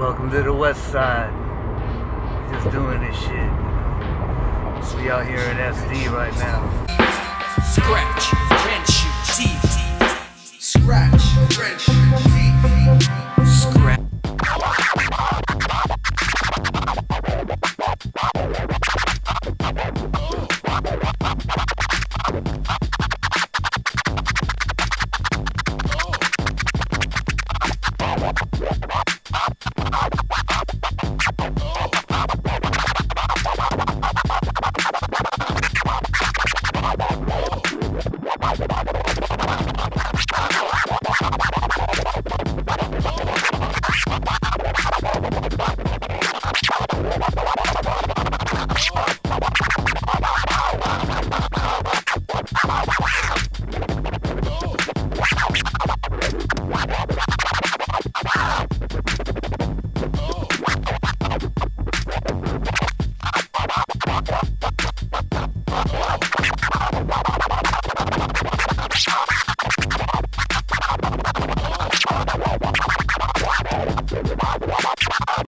Welcome to the west side. Just doing this shit. We out here at SD right now. Scratch, wrench, teeth. Scratch, wrench.